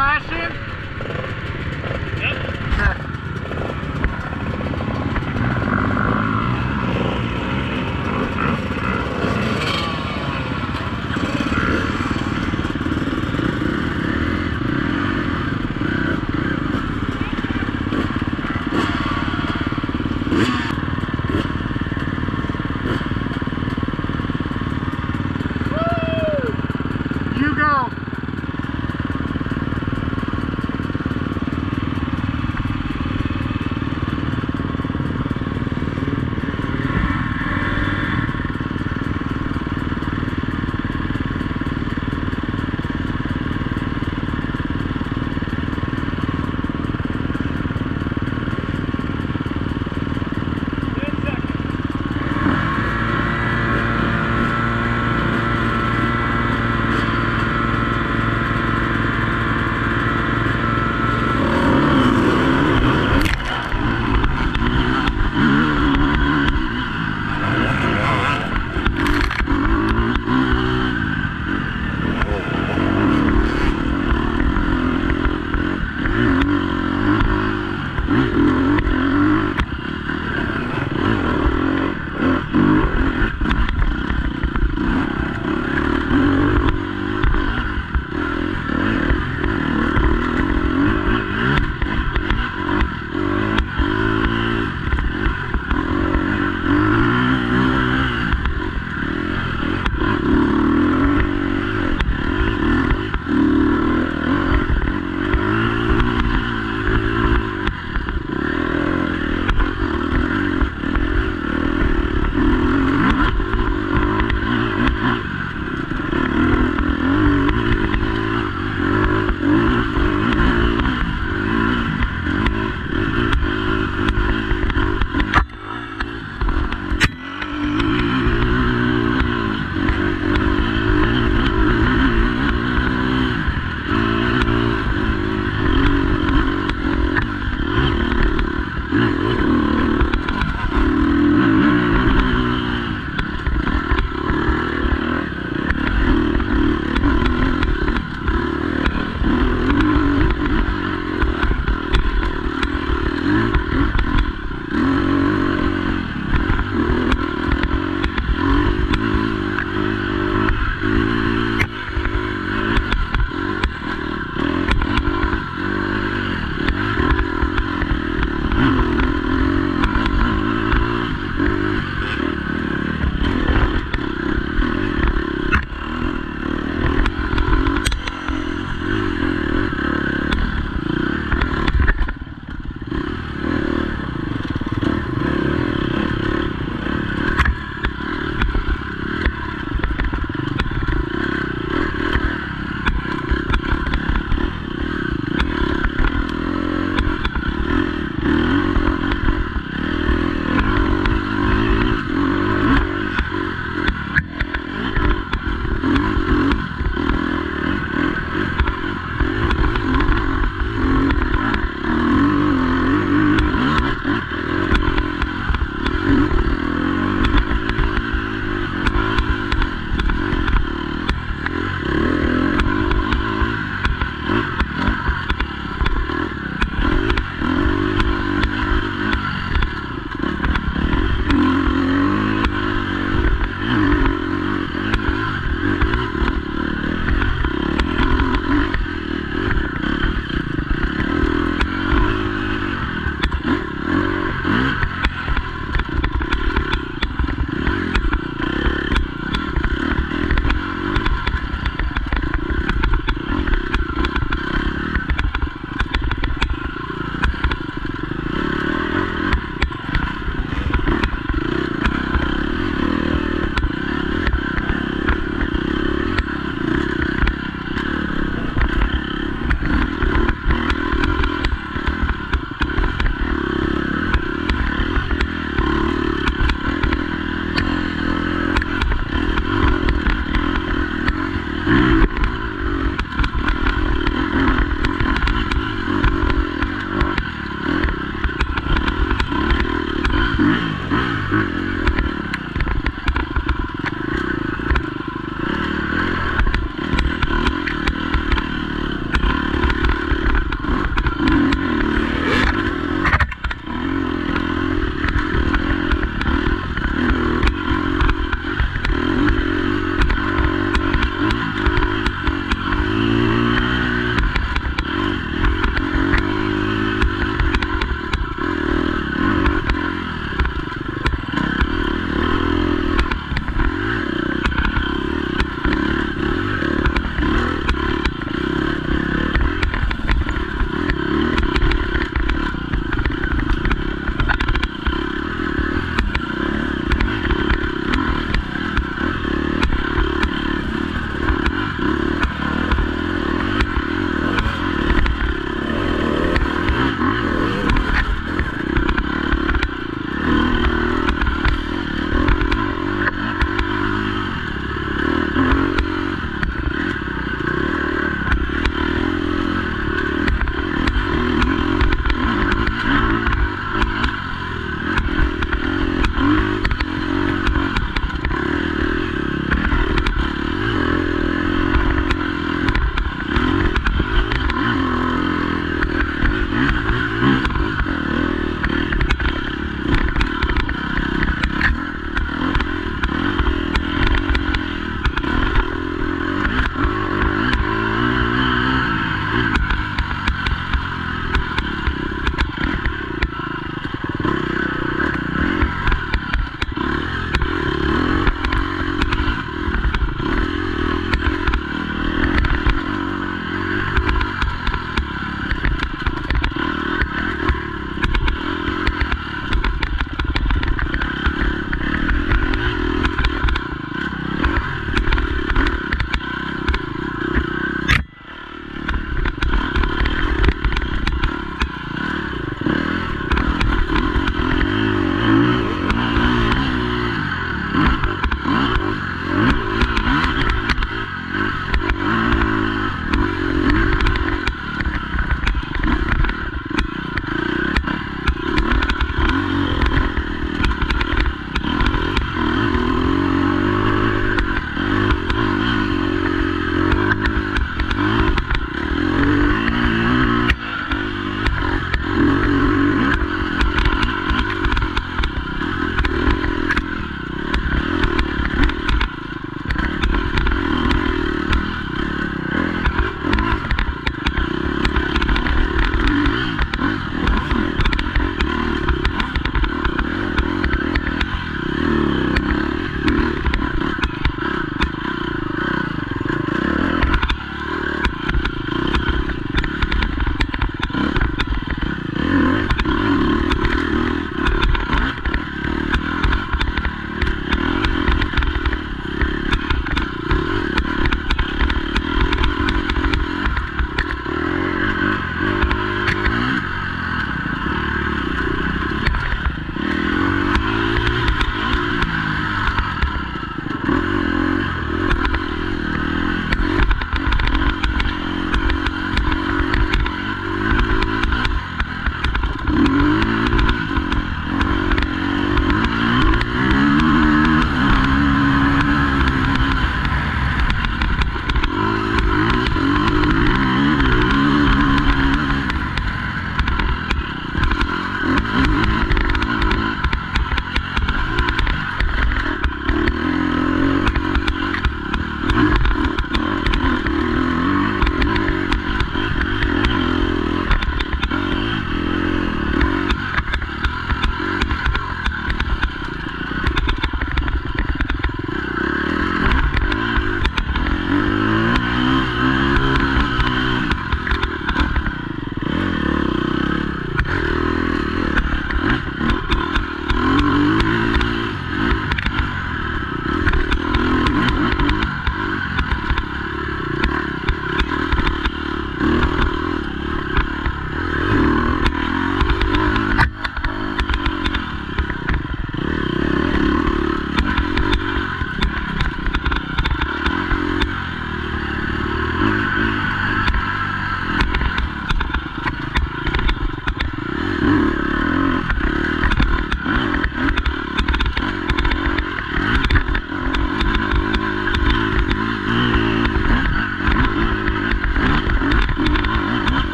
flashing?